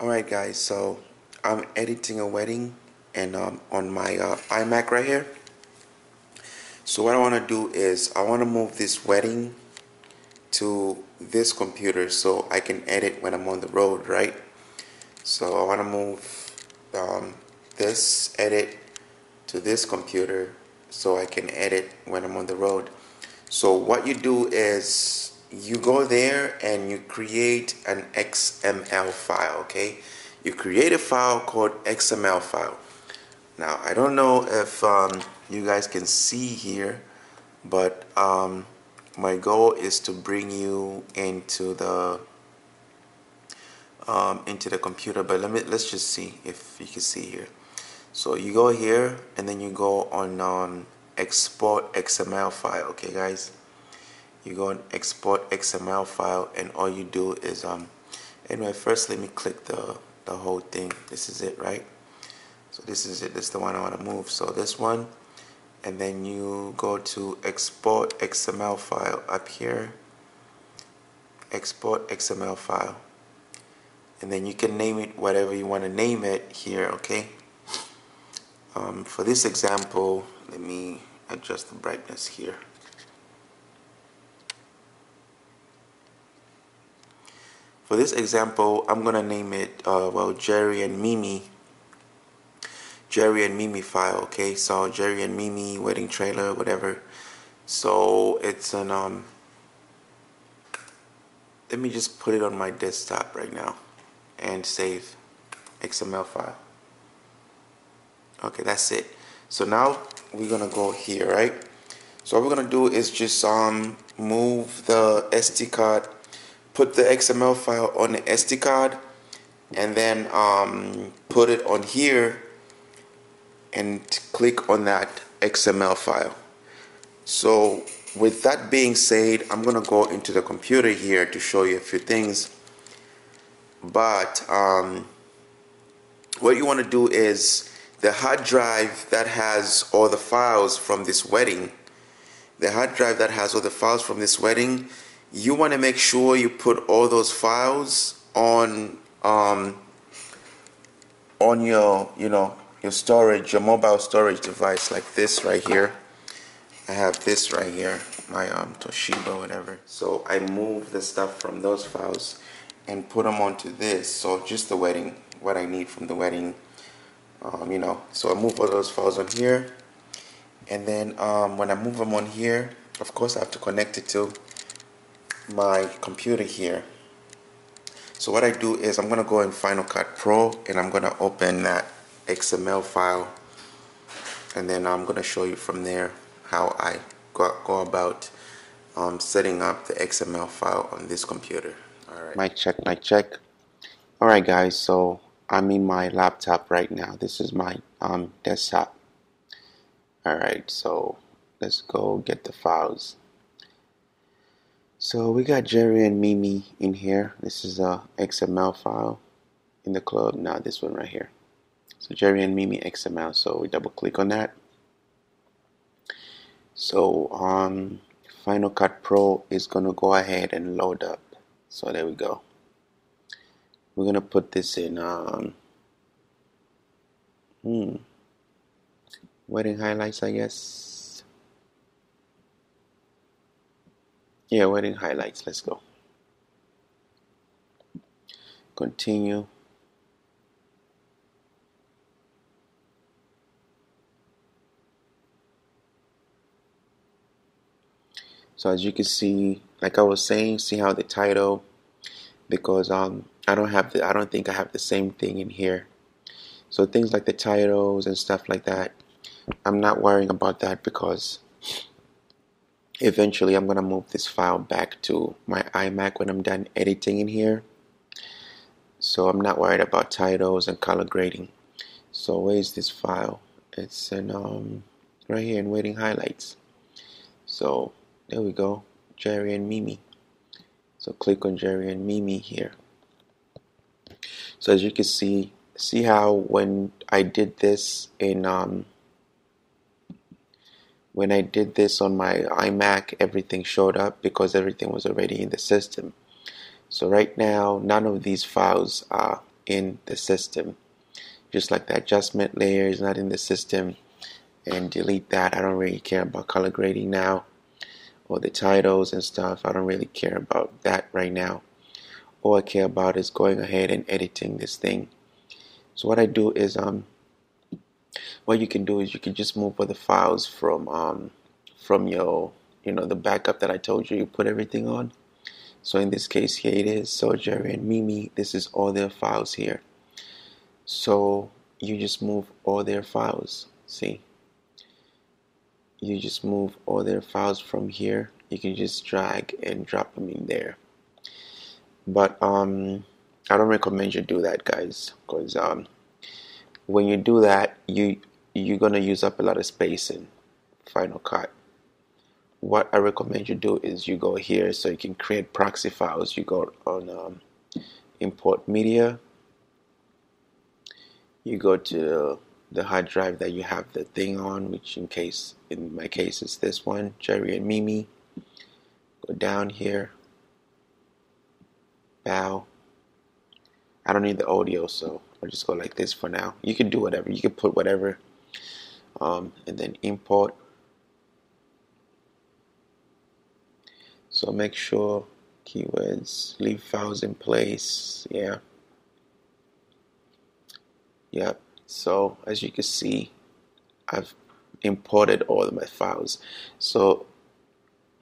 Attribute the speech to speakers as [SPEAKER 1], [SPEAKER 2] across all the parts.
[SPEAKER 1] Alright guys, so I'm editing a wedding and um, on my uh, iMac right here. So what I want to do is I want to move this wedding to this computer so I can edit when I'm on the road, right? So I want to move um, this edit to this computer so I can edit when I'm on the road. So what you do is you go there and you create an XML file, okay? You create a file called XML file. Now, I don't know if um, you guys can see here, but um, my goal is to bring you into the um, into the computer but let me let's just see if you can see here so you go here and then you go on um, export XML file okay guys you go and export XML file and all you do is um anyway first let me click the the whole thing. This is it right? So this is it. This is the one I want to move. So this one and then you go to export XML file up here. Export XML file. And then you can name it whatever you want to name it here okay? Um, for this example let me adjust the brightness here For this example, I'm going to name it, uh, well, Jerry and Mimi. Jerry and Mimi file, okay? So Jerry and Mimi wedding trailer, whatever. So it's an, um, let me just put it on my desktop right now and save XML file. Okay, that's it. So now we're gonna go here, right? So what we're gonna do is just um move the SD card put the XML file on the SD card and then um, put it on here and click on that XML file. So with that being said, I'm gonna go into the computer here to show you a few things. But um, what you want to do is the hard drive that has all the files from this wedding, the hard drive that has all the files from this wedding, you want to make sure you put all those files on um, on your you know your storage your mobile storage device like this right here. I have this right here my um, Toshiba whatever. So I move the stuff from those files and put them onto this. So just the wedding what I need from the wedding um, you know. So I move all those files on here. And then um, when I move them on here of course I have to connect it to my computer here. So what I do is I'm gonna go in Final Cut Pro and I'm gonna open that XML file and then I'm gonna show you from there how I go, go about um, setting up the XML file on this computer. Alright check mic check. Alright guys so I'm in my laptop right now. This is my um, desktop. Alright so let's go get the files so we got Jerry and Mimi in here. This is a XML file in the club. Now this one right here. So Jerry and Mimi XML. So we double click on that. So um, Final Cut Pro is gonna go ahead and load up. So there we go. We're gonna put this in um, hmm, wedding highlights, I guess. Yeah, wedding highlights. Let's go. Continue. So as you can see, like I was saying, see how the title, because um, I don't have the, I don't think I have the same thing in here. So things like the titles and stuff like that, I'm not worrying about that because eventually I'm going to move this file back to my iMac when I'm done editing in here. So I'm not worried about titles and color grading. So where's this file? It's in um, right here in waiting highlights. So there we go, Jerry and Mimi. So click on Jerry and Mimi here. So as you can see, see how when I did this in um, when I did this on my iMac, everything showed up because everything was already in the system. So right now, none of these files are in the system. Just like the adjustment layer is not in the system and delete that. I don't really care about color grading now or the titles and stuff. I don't really care about that right now. All I care about is going ahead and editing this thing. So what I do is um what you can do is you can just move all the files from um from your you know the backup that I told you you put everything on. So in this case here it is so Jerry and Mimi this is all their files here. So you just move all their files see? You just move all their files from here. You can just drag and drop them in there. But um I don't recommend you do that guys because um when you do that you you're gonna use up a lot of space in Final Cut. What I recommend you do is you go here so you can create proxy files. You go on um, import media. You go to the hard drive that you have the thing on which in case in my case is this one Jerry and Mimi. Go down here. Bow I don't need the audio so I'll just go like this for now you can do whatever you can put whatever um, and then import so make sure keywords leave files in place yeah Yep. So as you can see, I've imported all of my files. So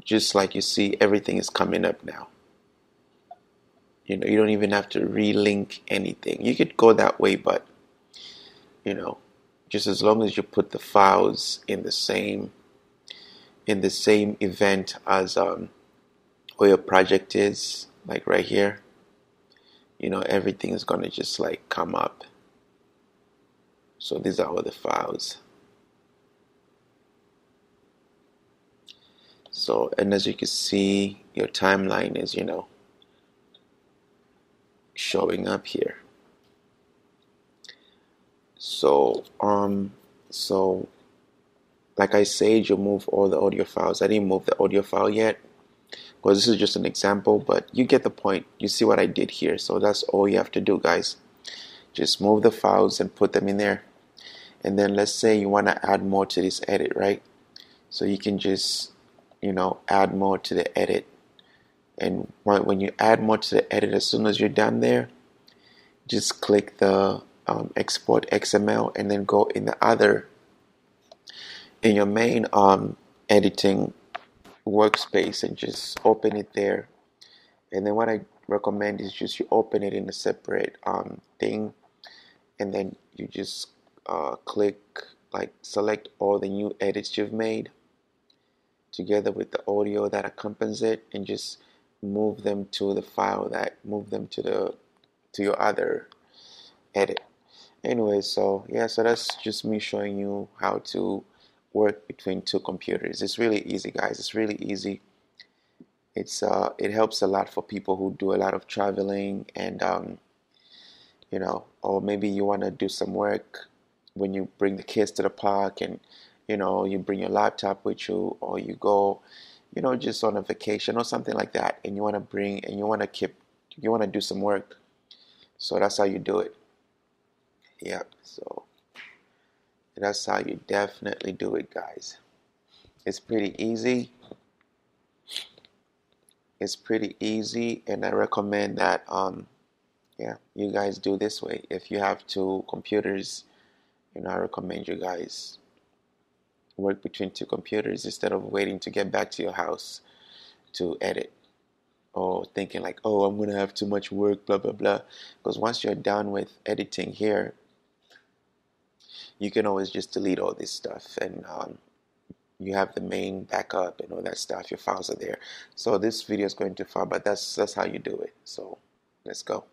[SPEAKER 1] just like you see, everything is coming up now. You know, you don't even have to relink anything. You could go that way, but you know, just as long as you put the files in the same in the same event as um, where your project is, like right here, you know, everything is gonna just like come up. So these are all the files. So, and as you can see, your timeline is, you know, showing up here. So, um, so, like I said, you move all the audio files. I didn't move the audio file yet because this is just an example, but you get the point. You see what I did here. So that's all you have to do, guys. Just move the files and put them in there and then let's say you want to add more to this edit right so you can just you know add more to the edit and when you add more to the edit as soon as you're done there just click the um, export XML and then go in the other in your main um, editing workspace and just open it there. And then what I recommend is just you open it in a separate um, thing. And then you just uh, click like select all the new edits you've made together with the audio that accompanies it and just move them to the file that move them to the to your other edit. Anyway so yeah so that's just me showing you how to work between two computers. It's really easy guys. It's really easy. It's uh it helps a lot for people who do a lot of traveling and um you know or maybe you want to do some work when you bring the kids to the park and you know you bring your laptop with you or you go you know just on a vacation or something like that and you want to bring and you want to keep you want to do some work. So that's how you do it. Yeah so that's how you definitely do it guys. It's pretty easy. It's pretty easy and I recommend that um yeah you guys do this way. If you have two computers you know, I recommend you guys work between two computers instead of waiting to get back to your house to edit or thinking like, oh, I'm gonna have too much work, blah blah blah. Because once you're done with editing here, you can always just delete all this stuff and um, you have the main backup and all that stuff. Your files are there. So this video is going too far, but that's that's how you do it. So let's go.